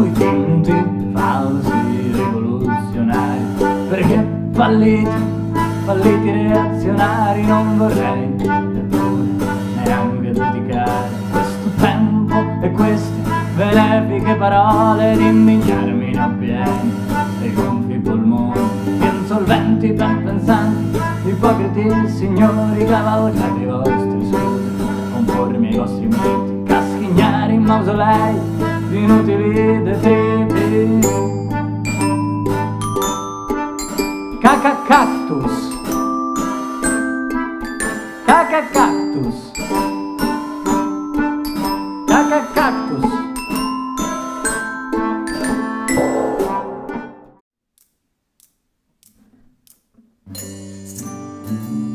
coi conti falsi rivoluzionari. Perché falliti, falliti reazionari non vorrei neanche dedicare questo tempo e queste benefiche parole di indignarmi in appieno. Dei gonfi polmoni di insolventi ben pensanti ipocriti signori cavalcati i vostri sud conformi i vostri miti caschignari in mausolei inutili detriti. Cacacactus. Cacacactus. Cacacactus. thank